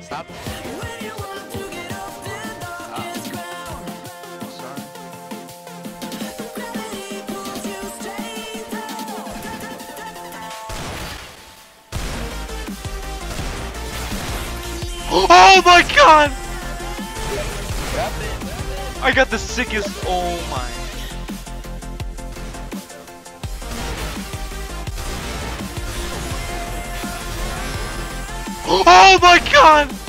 Stop. Oh my god! I got the sickest. Oh my. Oh my god!